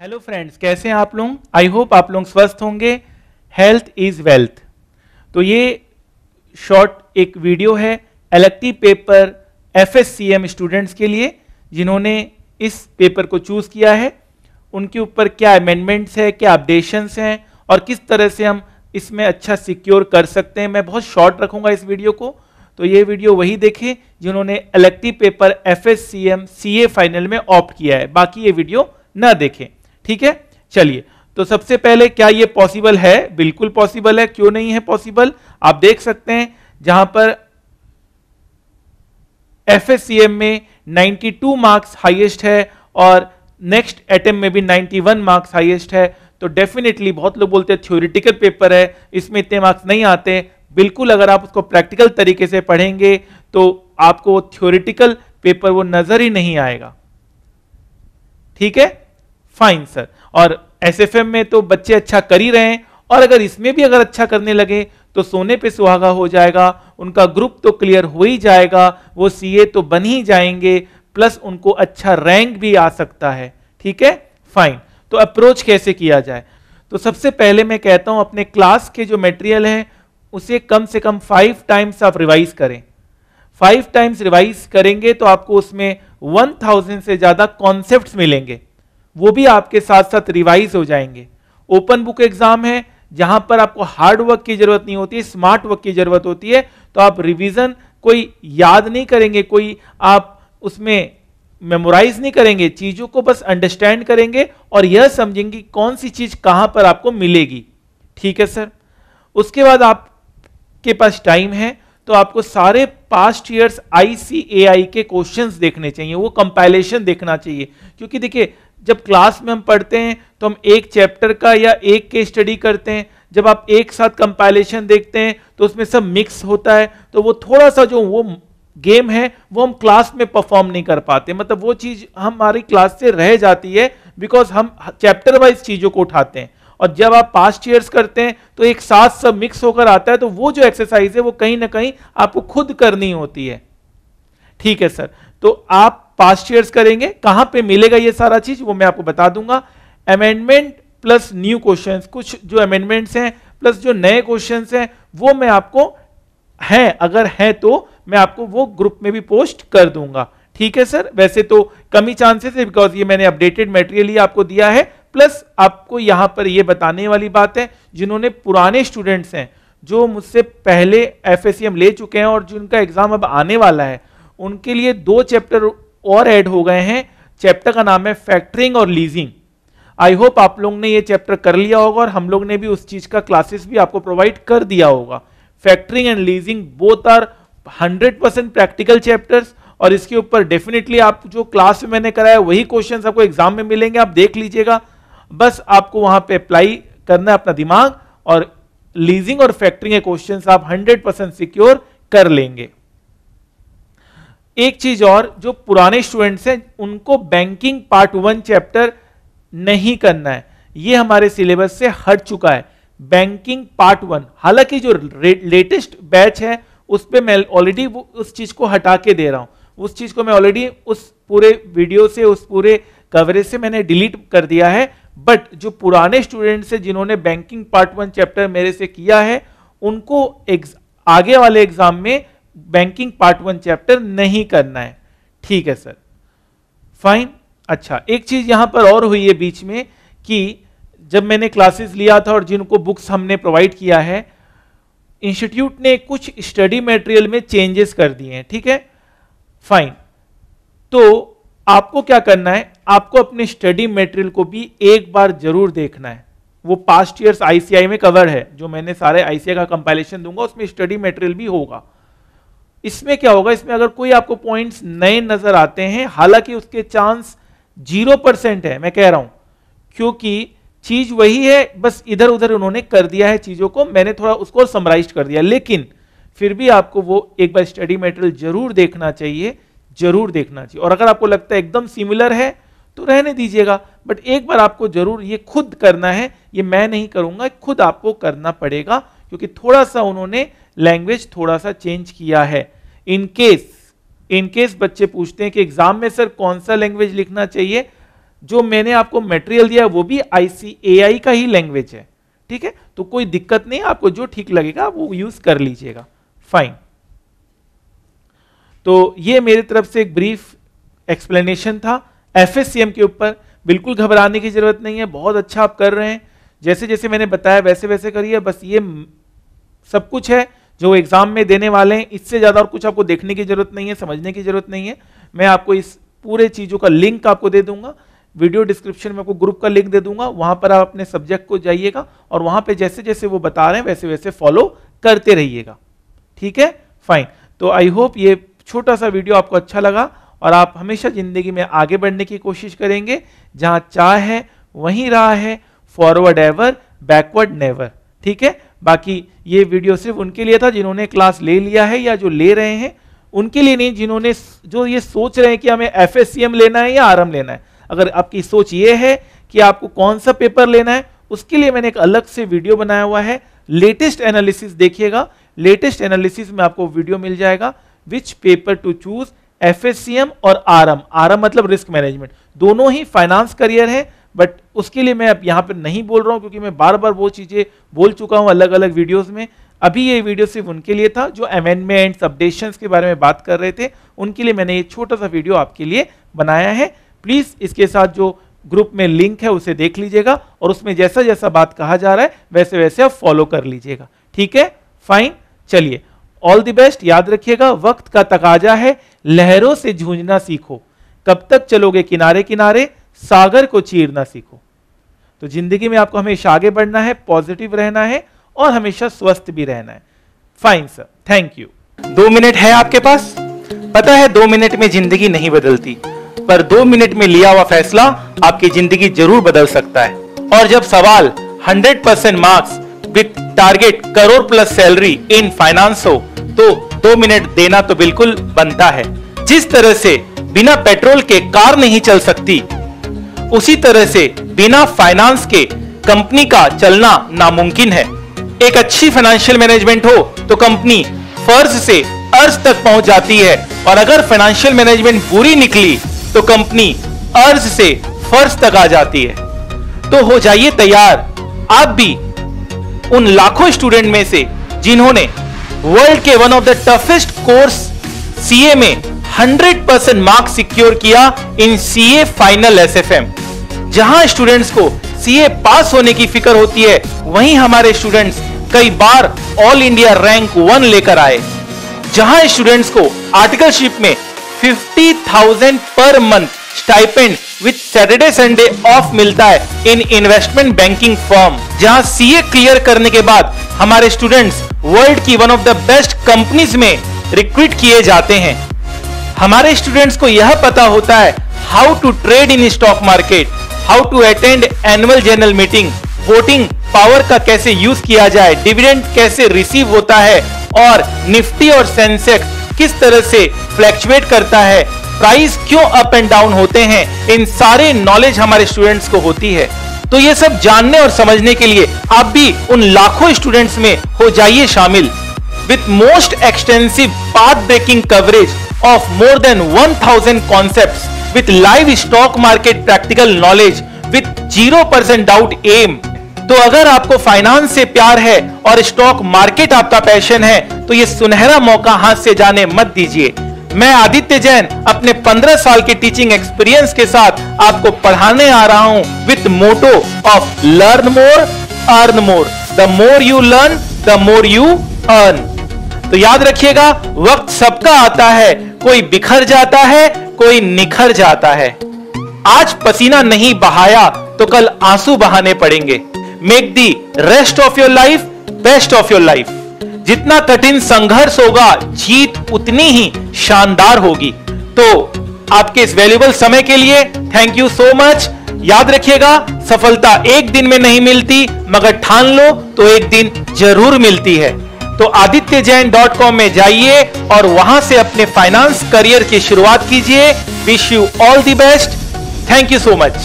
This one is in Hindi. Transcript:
हेलो फ्रेंड्स कैसे हैं आप लोग? आई होप आप लोग स्वस्थ होंगे। हेल्थ इज़ वेल्थ तो ये शॉर्ट एक वीडियो है एलेक्टिव पेपर एफएससीएम स्टूडेंट्स के लिए, जिन्होंने इस पेपर को चूज़ किया है। उनके ऊपर क्या अमेंडमेंट्स है, क्या अपडेशंस हैं, और किस तरह से हम इसमें अच्छा सिक्योर कर सकते हैं। मैं बहुत शॉर्ट रखूँगा इस वीडियो को। तो ये वीडियो वही देखें, जिन्होंने elective paper F S final में ऑप्ट किया है। बाकी ये वीडियो ना देखें। ठीक है? चलिए तो सबसे पहले क्या ये पॉसिबल है? बिल्कुल पॉसिबल है। क्यों नहीं है पॉसिबल आप देख सकते हैं, जहाँ पर एफ़ में 92 मार्क्स हाईएस्ट है और नेक्स्ट एटम में भी 91 मार्क्स हाईएस्ट है। तो डेफिनेटली बहुत लोग बोलते हैं थ्योरिटिकल पेपर है, इसमें इतने मार्क्स नहीं आते बिल्कुल अगर आप उसको प्रैक्टिकल तरीके से पढ़ेंगे तो आपको थ्योरिटिकल पेपर वो नज़र ही नहीं आएगा। ठीक है? फाइन सर और एसएफएम में तो बच्चे अच्छा कर ही रहे हैं। और अगर इसमें भी अगर अच्छा करने लगे तो सोने पे सुहागा हो जाएगा। उनका ग्रुप तो क्लियर हो ही जाएगा। वो सीए तो बन ही जाएँगे। प्लस उनको अच्छा रैंक भी आ सकता है। ठीक है? फाइन तो अप्रोच कैसे किया जाए? तो सबसे पहले मैं कहता हूँ, अपने क्लास के जो मटेरियल है, उसे कम से कम फाइव टाइम्स आप रिवाइज करें। फाइव टाइम्स रिवाइज करेंगे तो आपको उसमें वन थाउज़ेंड से ज़्यादा कॉन्सेप्ट्स मिलेंगे। वो भी आपके साथ साथ रिवाइज हो जाएँगे। ओपन बुक एग्ज़ाम है, जहाँ पर आपको हार्ड वर्क की ज़रूरत नहीं होती स्मार्ट वर्क की ज़रूरत होती है तो आप रिवीजन कोई याद नहीं करेंगे, कोई आप उसमें मेमोराइज नहीं करेंगे, चीज़ों को बस अंडरस्टैंड करेंगे और यह समझेंगे कौन सी चीज़ कहाँ पर आपको मिलेगी। ठीक है सर? उसके बाद आपके पास टाइम है तो आपको सारे पास्ट ईयर्स आईसीएआई के क्वेश्चंस देखने चाहिए, वो कंपाइलेशन देखना चाहिए, क्योंकि देखिए जब क्लास में हम पढ़ते हैं तो हम एक चैप्टर का या एक के स्टडी करते हैं। जब आप एक साथ कंपाइलेशन देखते हैं तो उसमें सब मिक्स होता है तो वो थोड़ा सा जो वो गेम है, वो हम क्लास में परफॉर्म नहीं कर पाते। मतलब वो चीज़ हमारी क्लास से रह जाती है बिकॉज़ हम चैप्टर वाइज चीज़ों को उठाते हैं। और जब आप पास्ट ईयर्स करते हैं तो एक साथ सब मिक्स होकर आता है तो वो जो एक्सरसाइज है, वो कहीं ना कहीं आपको खुद करनी होती है। ठीक है सर तो आप पास्ट ईयर्स करेंगे, कहाँ पे मिलेगा ये सारा चीज़, वो मैं आपको बता दूँगा। अमेंडमेंट प्लस न्यू क्वेश्चंस कुछ जो अमेंडमेंट्स हैं प्लस जो नए क्वेश्चंस हैं, वो मैं आपको हैं, अगर है तो मैं आपको वो ग्रुप में भी पोस्ट कर दूँगा। ठीक है सर वैसे तो कमी चांसेस है बिकॉज़ ये मैंने अपडेटेड मटेरियल ही आपको दिया है प्लस आपको यहाँ पर ये बताने वाली बात है, जिन्होंने पुराने स्टूडेंट्स हैं, जो मुझसे पहले एफ़ ले चुके हैं और जिनका एग्ज़ाम अब आने वाला है, उनके लिए दो चैप्टर और ऐड हो गए हैं। चैप्टर का नाम है फैक्टरिंग और लीजिंग आई होप आप लोग ने ये चैप्टर कर लिया होगा और हम लोग ने भी उस चीज़ का क्लासेस भी आपको प्रोवाइड कर दिया होगा। Factoring and leasing both are 100% practical chapters और इसके ऊपर डेफिनेटली आप जो क्लास में मैंने कराया वही क्वेश्चंस आपको एग्ज़ाम में मिलेंगे, आप देख लीजिएगा। बस आपको वहाँ पे अप्लाई करना है अपना दिमाग और लीजिंग और फैक्टरिंग के क्वेश्चंस आप 100% सिक्योर कर लेंगे। एक चीज़ और, जो पुराने स्टूडेंट्स हैं, उनको बैंकिंग पार्ट वन चैप्टर नहीं करना है। ये हमारे सिलेबस से हट चुका है। बैंकिंग पार्ट वन हालाँकि जो लेटेस्ट बैच है, उस पर मैं ऑलरेडी उस चीज़ को हटा के दे रहा हूँ। उस चीज़ को मैं ऑलरेडी उस पूरे वीडियो से, उस पूरे कवरेज से मैंने डिलीट कर दिया है। बट जो पुराने स्टूडेंट्स हैं, जिन्होंने बैंकिंग पार्ट वन चैप्टर मेरे से किया है, उनको आगे वाले एग्ज़ाम में बैंकिंग पार्ट वन चैप्टर नहीं करना है। ठीक है सर। फाइन अच्छा एक चीज़ यहाँ पर और हुई है बीच में कि जब मैंने क्लासेस लिया था और जिनको बुक्स हमने प्रोवाइड किया है इंस्टीट्यूट ने कुछ स्टडी मटेरियल में चेंजेस कर दिए हैं। ठीक है? फाइन तो आपको क्या करना है? आपको अपने स्टडी मटेरियल को भी एक बार ज़रूर देखना है। वो पास्ट ईयर्स आईसीआई में कवर है। जो मैंने सारे आईसीआई का कंपाइलेशन दूँगा, उसमें स्टडी मटेरियल भी होगा। इसमें क्या होगा? इसमें अगर कोई आपको पॉइंट्स नए नज़र आते हैं, हालाँकि उसके चांस ज़ीरो परसेंट है, मैं कह रहा हूँ। क्योंकि चीज़ वही है, बस इधर उधर उन्होंने कर दिया है चीज़ों को, मैंने थोड़ा उसको समराइज कर दिया। लेकिन फिर भी आपको वो एक बार स्टडी मेटेरियल ज़रूर देखना चाहिए, ज़रूर देखना चाहिए। और अगर आपको लगता है एकदम सिमिलर है तो रहने दीजिएगा। बट एक बार आपको ज़रूर ये खुद करना है, ये मैं नहीं करूँगा, खुद आपको करना पड़ेगा, क्योंकि थोड़ा सा उन्होंने लैंग्वेज थोड़ा सा चेंज किया है। इन केस इन केस बच्चे पूछते हैं कि एग्ज़ाम में सर कौन सा लैंग्वेज लिखना चाहिए? जो मैंने आपको मटेरियल दिया, वो भी आईसीएआई का ही लैंग्वेज है। ठीक है? तो कोई दिक्कत नहीं, आपको जो ठीक लगेगा, वो यूज़ कर लीजिएगा। फाइन तो ये मेरी तरफ़ से एक ब्रीफ एक्सप्लेनेशन था। एफएससीएम के ऊपर बिल्कुल घबराने की ज़रूरत नहीं है, बहुत अच्छा आप कर रहे हैं। जैसे जैसे मैंने बताया वैसे वैसे करिए, बस ये सब कुछ है। जो एग्ज़ाम में देने वाले हैं, इससे ज़्यादा और कुछ आपको देखने की ज़रूरत नहीं है, समझने की ज़रूरत नहीं है। मैं आपको इस पूरे चीज़ों का लिंक आपको दे दूँगा, वीडियो डिस्क्रिप्शन में आपको ग्रुप का लिंक दे दूँगा, वहाँ पर आप अपने सब्जेक्ट को जाइएगा और वहाँ पर जैसे जैसे वो बता रहे हैं वैसे वैसे फॉलो करते रहिएगा। ठीक है? फाइन तो आई होप ये छोटा सा वीडियो आपको अच्छा लगा और आप हमेशा ज़िंदगी में आगे बढ़ने की कोशिश करेंगे। जहाँ चाह है, वहीं रहा है फॉरवर्ड एवर बैकवर्ड नेवर ठीक है? बाकी ये वीडियो सिर्फ़ उनके लिए था जिन्होंने क्लास ले लिया है या जो ले रहे हैं, उनके लिए नहीं, जिन्होंने जो ये सोच रहे हैं कि हमें एफ़ लेना है या आरएम लेना है। अगर आपकी सोच ये है कि आपको कौन सा पेपर लेना है, उसके लिए मैंने एक अलग से वीडियो बनाया हुआ है। लेटेस्ट एनालिसिस देखिएगा। लेटेस्ट एनालिसिस में आपको वीडियो मिल जाएगा which paper to choose FSCM और आरएम आरएम मतलब रिस्क मैनेजमेंट दोनों ही फाइनेंस करियर है बट उसके लिए मैं अब यहाँ पर नहीं बोल रहा हूँ, क्योंकि मैं बार बार वो चीज़ें बोल चुका हूँ अलग अलग वीडियोज़ में। अभी ये वीडियो सिर्फ़ उनके लिए था, जो अमेंडमेंट्स अपडेशंस के बारे में बात कर रहे थे, उनके लिए मैंने ये छोटा सा वीडियो आपके लिए बनाया है। प्लीज़ इसके साथ जो ग्रुप में लिंक है, उसे देख लीजिएगा, और उसमें जैसा जैसा बात कहा जा रहा है वैसे वैसे आप फॉलो कर लीजिएगा। ठीक है? फाइन चलिए। ऑल द बेस्ट याद रखिएगा, वक्त का तकाजा है। लहरों से जूझना सीखो। कब तक चलोगे किनारे किनारे सागर को चीरना सीखो। तो ज़िंदगी में आपको हमेशा आगे बढ़ना है पॉजिटिव रहना है और हमेशा स्वस्थ भी रहना है। फाइन सर थैंक यू दो मिनट है आपके पास? पता है दो मिनट में ज़िंदगी नहीं बदलती, पर दो मिनट में लिया हुआ फैसला आपकी ज़िंदगी ज़रूर बदल सकता है। और जब सवाल 100 percent marks with target crore plus salary in finance हो तो दो मिनट देना तो बिल्कुल बनता है। जिस तरह से बिना पेट्रोल के कार नहीं चल सकती उसी तरह से बिना फाइनेंस के कंपनी का चलना नामुमकिन है। एक अच्छी फाइनेंशियल मैनेजमेंट हो तो कंपनी फ़र्ज़ से अर्ज़ तक पहुँच जाती है। और अगर फाइनेंशियल मैनेजमेंट बुरी निकली तो कंपनी अर्ज़ से फ़र्ज़ तक आ जाती है। तो हो जाइए तैयार। आप भी उन लाखों स्टूडेंट में से, जिन्होंने वर्ल्ड के one of the toughest course CA में 100 परसेंट मार्क्स सिक्योर किया इन सीए फाइनल एसएफएम जहाँ स्टूडेंट्स को सीए पास होने की फ़िक्र होती है वहीं हमारे स्टूडेंट्स कई बार ऑल इंडिया रैंक वन लेकर आए। जहाँ स्टूडेंट्स को आर्टिकलशिप में 50,000 per month stipend with Saturday Sunday off मिलता है इन इन्वेस्टमेंट बैंकिंग फर्म जहाँ सीए क्लियर करने के बाद हमारे स्टूडेंट्स वर्ल्ड की one of the best companies में रिक्रूट किए जाते हैं। हमारे स्टूडेंट्स को यह पता होता है how to trade in stock market how to attend annual general meeting, voting power का कैसे यूज़ किया जाए, डिविडेंड कैसे रिसीव होता है, और निफ्टी और सेंसेक्स किस तरह से फ्लैक्चुएट करता है, प्राइस क्यों अप एंड डाउन होते हैं, इन सारे नॉलेज हमारे स्टूडेंट्स को होती है। तो ये सब जानने और समझने के लिए आप भी उन लाखों स्टूडेंट्स में हो जाइए शामिल। With most extensive path breaking coverage of more than 1000 concepts with live stock market practical knowledge with 0% doubt aim. तो अगर आपको फाइनेंस से प्यार है और स्टॉक मार्केट आपका पैशन है तो ये सुनहरा मौका हाथ से जाने मत दीजिए। मैं आदित्य जैन अपने 15 साल के टीचिंग एक्सपीरियंस के साथ आपको पढ़ाने आ रहा हूँ with motto of learn more earn more the more you learn the more you earn तो याद रखिएगा, वक्त सबका आता है, कोई बिखर जाता है, कोई निखर जाता है। आज पसीना नहीं बहाया तो कल आँसू बहाने पड़ेंगे। Make the rest of your life best of your life जितना कठिन संघर्ष होगा, जीत उतनी ही शानदार होगी। तो आपके इस वैल्यूबल समय के लिए थैंक यू सो मच याद रखिएगा, सफलता एक दिन में नहीं मिलती, मगर ठान लो तो एक दिन ज़रूर मिलती है। तो आदित्य जैन डॉट कॉम में जाइए और वहाँ से अपने फाइनेंस करियर की शुरुआत कीजिए। Wish you all the best thank you so much